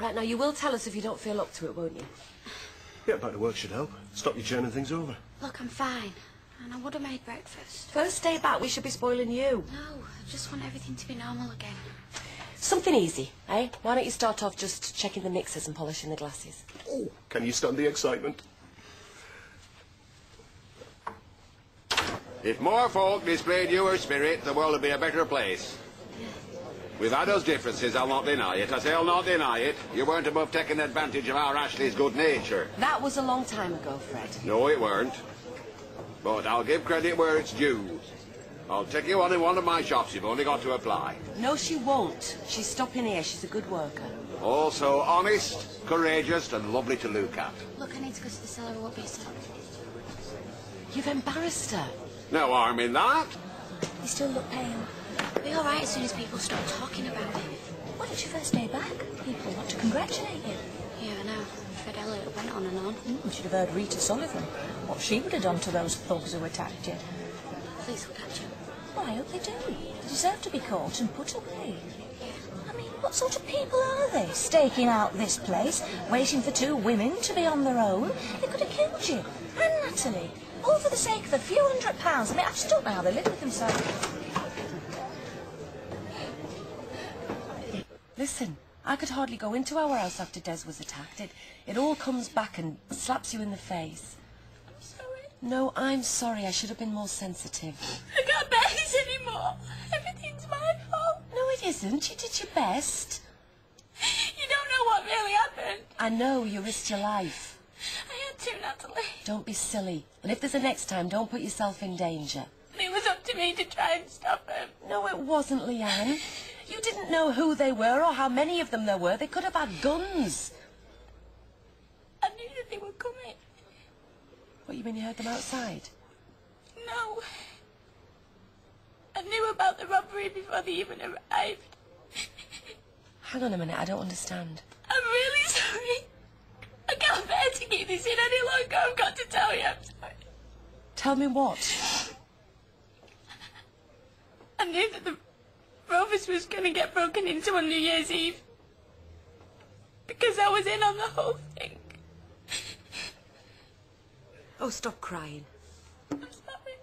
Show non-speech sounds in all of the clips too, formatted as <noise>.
Right, now you will tell us if you don't feel up to it, won't you? Get back to work should help. Stop you churning things over. Look, I'm fine. And I would have made breakfast. First day back, we should be spoiling you. No, I just want everything to be normal again. Something easy, eh? Why don't you start off just checking the mixers and polishing the glasses? Oh, can you stand the excitement? If more folk displayed your spirit, the world would be a better place. We've had those differences, I'll not deny it. I say I'll not deny it. You weren't above taking advantage of our Ashley's good nature. That was a long time ago, Fred. No, it weren't. But I'll give credit where it's due. I'll take you on in one of my shops. You've only got to apply. No, she won't. She's stopping here. She's a good worker. Also honest, courageous, and lovely to look at. Look, I need to go to the cellar. I won't be a sec. You've embarrassed her. No harm in that. You still look pale. It'll be all right as soon as people stop talking about it. What did your first day back? People want to congratulate you. Yeah, I know. Fred Elliott went on and on. Mm, you should have heard Rita Sullivan. What she would have done to those thugs who attacked you. Police will catch you. Well, I hope they do. They deserve to be caught and put away. I mean, what sort of people are they? Staking out this place, waiting for two women to be on their own? They could have killed you. And Natalie. All for the sake of a few hundred pounds. I mean, I just don't know how they live with themselves. Listen, I could hardly go into our house after Des was attacked. It, it all comes back and slaps you in the face. I'm sorry. No, I'm sorry. I should have been more sensitive. I can't bear this anymore. Everything's my fault. No, it isn't. You did your best. You don't know what really happened. I know you risked your life. I had to, Natalie. Don't be silly. And if there's a next time, don't put yourself in danger. It was up to me to try and stop him. No, it wasn't, Leanne. You didn't know who they were or how many of them there were. They could have had guns. I knew that they were coming. What, you mean you heard them outside? No. I knew about the robbery before they even arrived. Hang on a minute, I don't understand. I'm really sorry. I can't bear to keep this in any longer. I've got to tell you I'm sorry. Tell me what? I knew that the Rovers was going to get broken into on New Year's Eve. Because I was in on the whole thing. Oh, stop crying. I'm sorry.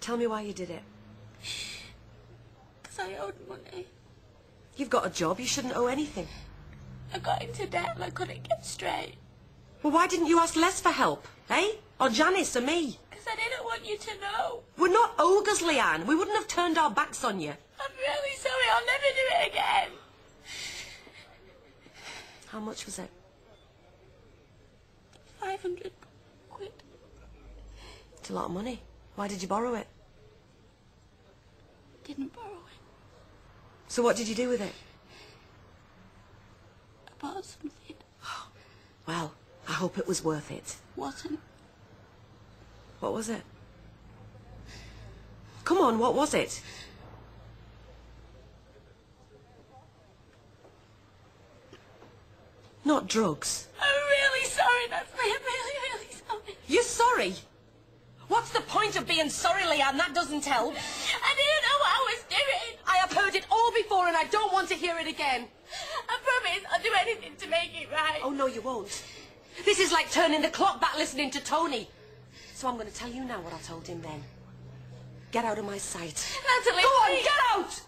Tell me why you did it. Because I owed money. You've got a job, you shouldn't owe anything. I got into debt and I couldn't get straight. Well, why didn't you ask Les for help, eh? Or Janice or me? Because I didn't want you to know. We're not ogres, Leanne. We wouldn't have turned our backs on you. I'm really sorry. I'll never do it again. How much was it? 500 quid. It's a lot of money. Why did you borrow it? Didn't borrow it. So what did you do with it? I bought something. <gasps> Well, I hope it was worth it. Wasn't. What was it? Come on, what was it? Not drugs. I'm really sorry, Natalie. I'm really, really sorry. You're sorry? What's the point of being sorry, Leanne? That doesn't help. I didn't know what I was doing. I have heard it all before and I don't want to hear it again. I promise I'll do anything to make it right. Oh, no, you won't. This is like turning the clock back listening to Tony. So I'm going to tell you now what I told him then. Get out of my sight. Natalie, Go on, please. get out!